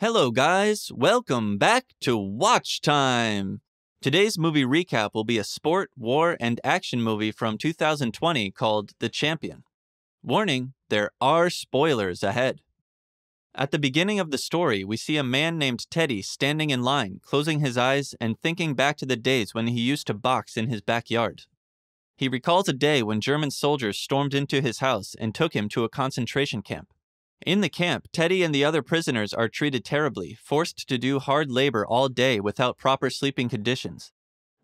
Hello, guys. Welcome back to Watch Time. Today's movie recap will be a sport, war, and action movie from 2020 called The Champion. Warning there are spoilers ahead. At the beginning of the story, we see a man named Teddy standing in line, closing his eyes and thinking back to the days when he used to box in his backyard. He recalls a day when German soldiers stormed into his house and took him to a concentration camp. In the camp, Teddy and the other prisoners are treated terribly, forced to do hard labor all day without proper sleeping conditions.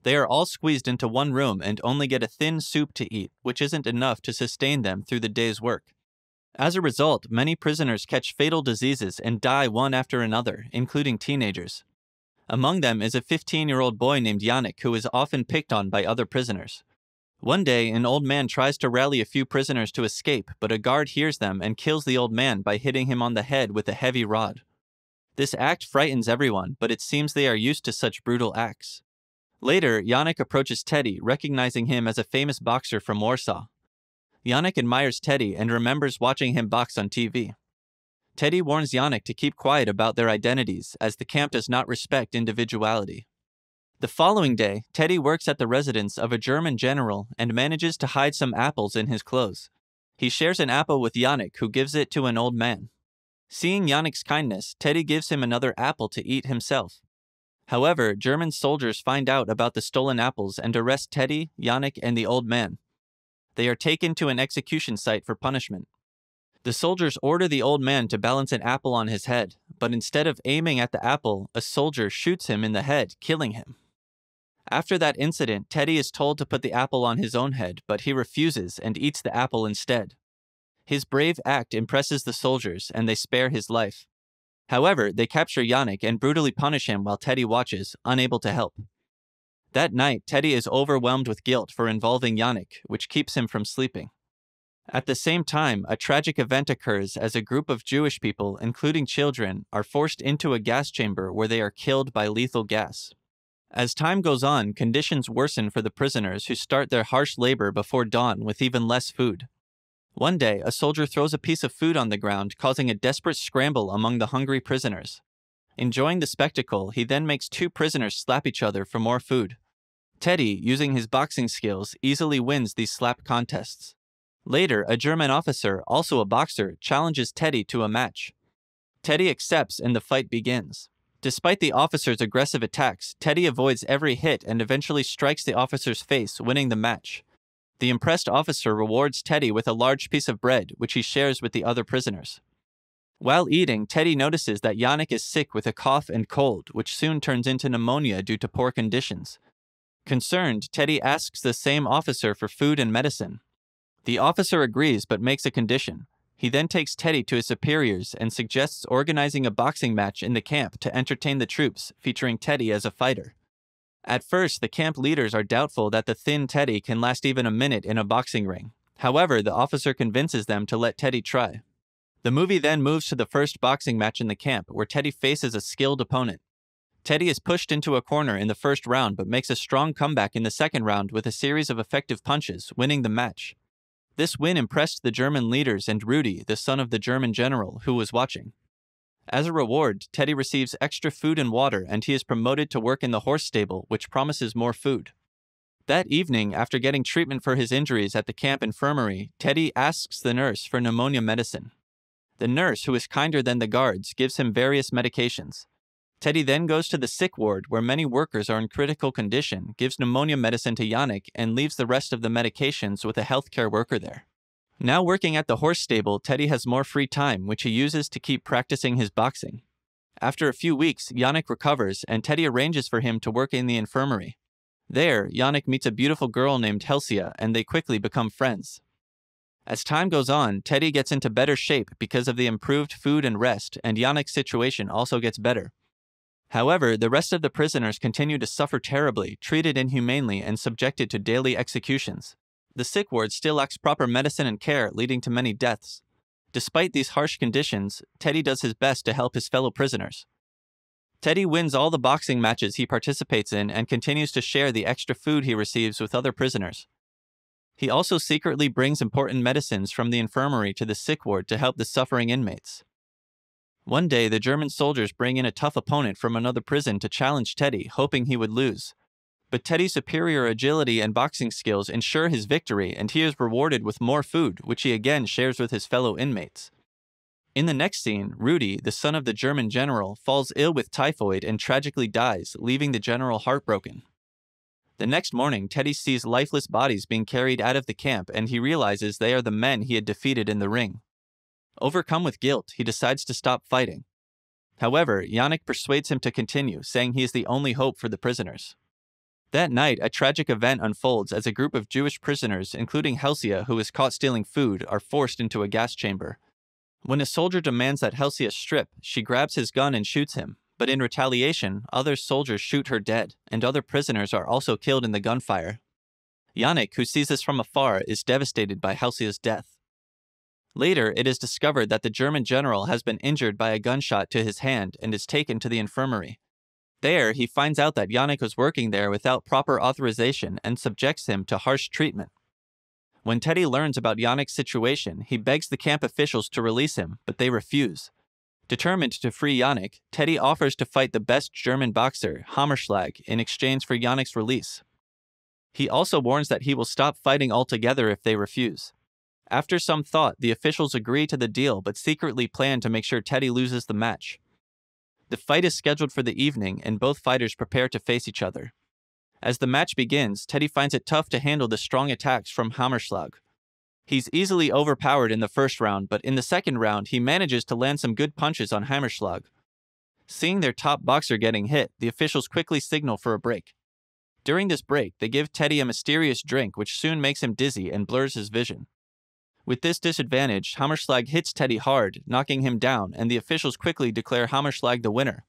They are all squeezed into one room and only get a thin soup to eat, which isn't enough to sustain them through the day's work. As a result, many prisoners catch fatal diseases and die one after another, including teenagers. Among them is a 15 year old boy named Yannick who is often picked on by other prisoners. One day, an old man tries to rally a few prisoners to escape, but a guard hears them and kills the old man by hitting him on the head with a heavy rod. This act frightens everyone, but it seems they are used to such brutal acts. Later, Yannick approaches Teddy, recognizing him as a famous boxer from Warsaw. Yannick admires Teddy and remembers watching him box on TV. Teddy warns Yannick to keep quiet about their identities, as the camp does not respect individuality. The following day, Teddy works at the residence of a German general and manages to hide some apples in his clothes. He shares an apple with Yannick, who gives it to an old man. Seeing Yannick's kindness, Teddy gives him another apple to eat himself. However, German soldiers find out about the stolen apples and arrest Teddy, Yannick, and the old man. They are taken to an execution site for punishment. The soldiers order the old man to balance an apple on his head, but instead of aiming at the apple, a soldier shoots him in the head, killing him. After that incident, Teddy is told to put the apple on his own head, but he refuses and eats the apple instead. His brave act impresses the soldiers, and they spare his life. However, they capture Yannick and brutally punish him while Teddy watches, unable to help. That night, Teddy is overwhelmed with guilt for involving Yannick, which keeps him from sleeping. At the same time, a tragic event occurs as a group of Jewish people, including children, are forced into a gas chamber where they are killed by lethal gas. As time goes on, conditions worsen for the prisoners who start their harsh labor before dawn with even less food. One day, a soldier throws a piece of food on the ground, causing a desperate scramble among the hungry prisoners. Enjoying the spectacle, he then makes two prisoners slap each other for more food. Teddy, using his boxing skills, easily wins these slap contests. Later, a German officer, also a boxer, challenges Teddy to a match. Teddy accepts and the fight begins. Despite the officer's aggressive attacks, Teddy avoids every hit and eventually strikes the officer's face, winning the match. The impressed officer rewards Teddy with a large piece of bread, which he shares with the other prisoners. While eating, Teddy notices that Yannick is sick with a cough and cold, which soon turns into pneumonia due to poor conditions. Concerned, Teddy asks the same officer for food and medicine. The officer agrees but makes a condition. He then takes Teddy to his superiors and suggests organizing a boxing match in the camp to entertain the troops, featuring Teddy as a fighter. At first, the camp leaders are doubtful that the thin Teddy can last even a minute in a boxing ring. However, the officer convinces them to let Teddy try. The movie then moves to the first boxing match in the camp, where Teddy faces a skilled opponent. Teddy is pushed into a corner in the first round but makes a strong comeback in the second round with a series of effective punches, winning the match. This win impressed the German leaders and Rudy, the son of the German general, who was watching. As a reward, Teddy receives extra food and water and he is promoted to work in the horse stable, which promises more food. That evening, after getting treatment for his injuries at the camp infirmary, Teddy asks the nurse for pneumonia medicine. The nurse, who is kinder than the guards, gives him various medications. Teddy then goes to the sick ward where many workers are in critical condition, gives pneumonia medicine to Yannick, and leaves the rest of the medications with a healthcare worker there. Now working at the horse stable, Teddy has more free time, which he uses to keep practicing his boxing. After a few weeks, Yannick recovers, and Teddy arranges for him to work in the infirmary. There, Yannick meets a beautiful girl named Helsia, and they quickly become friends. As time goes on, Teddy gets into better shape because of the improved food and rest, and Yannick's situation also gets better. However, the rest of the prisoners continue to suffer terribly, treated inhumanely, and subjected to daily executions. The sick ward still lacks proper medicine and care, leading to many deaths. Despite these harsh conditions, Teddy does his best to help his fellow prisoners. Teddy wins all the boxing matches he participates in and continues to share the extra food he receives with other prisoners. He also secretly brings important medicines from the infirmary to the sick ward to help the suffering inmates. One day, the German soldiers bring in a tough opponent from another prison to challenge Teddy, hoping he would lose. But Teddy's superior agility and boxing skills ensure his victory, and he is rewarded with more food, which he again shares with his fellow inmates. In the next scene, Rudy, the son of the German general, falls ill with typhoid and tragically dies, leaving the general heartbroken. The next morning, Teddy sees lifeless bodies being carried out of the camp and he realizes they are the men he had defeated in the ring. Overcome with guilt, he decides to stop fighting. However, Yannick persuades him to continue, saying he is the only hope for the prisoners. That night, a tragic event unfolds as a group of Jewish prisoners, including Helsia, who is caught stealing food, are forced into a gas chamber. When a soldier demands that Helsia strip, she grabs his gun and shoots him, but in retaliation, other soldiers shoot her dead, and other prisoners are also killed in the gunfire. Yannick, who sees this from afar, is devastated by Helsia's death. Later, it is discovered that the German general has been injured by a gunshot to his hand and is taken to the infirmary. There, he finds out that Yannick was working there without proper authorization and subjects him to harsh treatment. When Teddy learns about Yannick's situation, he begs the camp officials to release him, but they refuse. Determined to free Yannick, Teddy offers to fight the best German boxer, Hammerschlag, in exchange for Yannick's release. He also warns that he will stop fighting altogether if they refuse. After some thought, the officials agree to the deal but secretly plan to make sure Teddy loses the match. The fight is scheduled for the evening, and both fighters prepare to face each other. As the match begins, Teddy finds it tough to handle the strong attacks from Hammerschlag. He's easily overpowered in the first round, but in the second round, he manages to land some good punches on Hammerschlag. Seeing their top boxer getting hit, the officials quickly signal for a break. During this break, they give Teddy a mysterious drink which soon makes him dizzy and blurs his vision. With this disadvantage, Hammerschlag hits Teddy hard, knocking him down, and the officials quickly declare Hammerschlag the winner.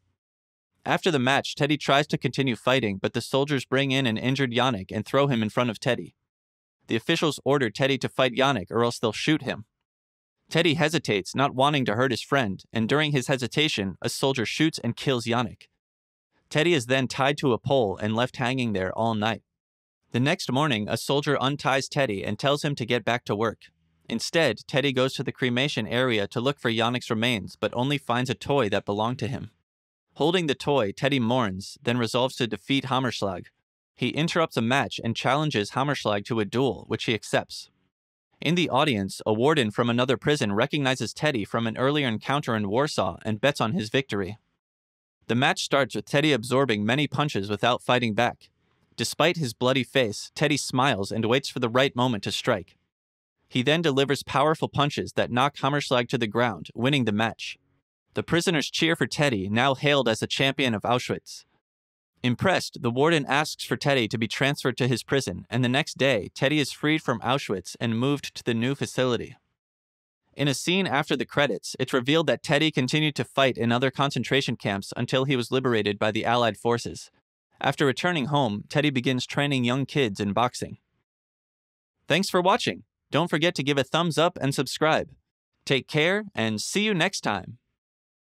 After the match, Teddy tries to continue fighting, but the soldiers bring in an injured Yannick and throw him in front of Teddy. The officials order Teddy to fight Yannick or else they'll shoot him. Teddy hesitates, not wanting to hurt his friend, and during his hesitation, a soldier shoots and kills Yannick. Teddy is then tied to a pole and left hanging there all night. The next morning, a soldier unties Teddy and tells him to get back to work. Instead, Teddy goes to the cremation area to look for Yannick's remains, but only finds a toy that belonged to him. Holding the toy, Teddy mourns, then resolves to defeat Hammerschlag. He interrupts a match and challenges Hammerschlag to a duel, which he accepts. In the audience, a warden from another prison recognizes Teddy from an earlier encounter in Warsaw and bets on his victory. The match starts with Teddy absorbing many punches without fighting back. Despite his bloody face, Teddy smiles and waits for the right moment to strike. He then delivers powerful punches that knock Hammerschlag to the ground, winning the match. The prisoners cheer for Teddy, now hailed as a champion of Auschwitz. Impressed, the warden asks for Teddy to be transferred to his prison, and the next day, Teddy is freed from Auschwitz and moved to the new facility. In a scene after the credits, it's revealed that Teddy continued to fight in other concentration camps until he was liberated by the Allied forces. After returning home, Teddy begins training young kids in boxing. Thanks for watching. Don't forget to give a thumbs up and subscribe. Take care and see you next time.